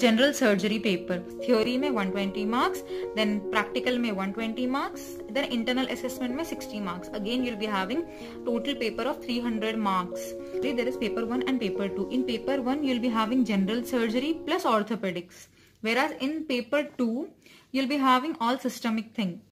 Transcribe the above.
General surgery paper theory में 120 marks then practical में 120 marks then internal assessment में 60 marks again you'll be having total paper of 300 marks there is paper one and paper two in paper one you'll be having general surgery plus orthopaedics whereas in paper 2 you'll be having all systemic thing.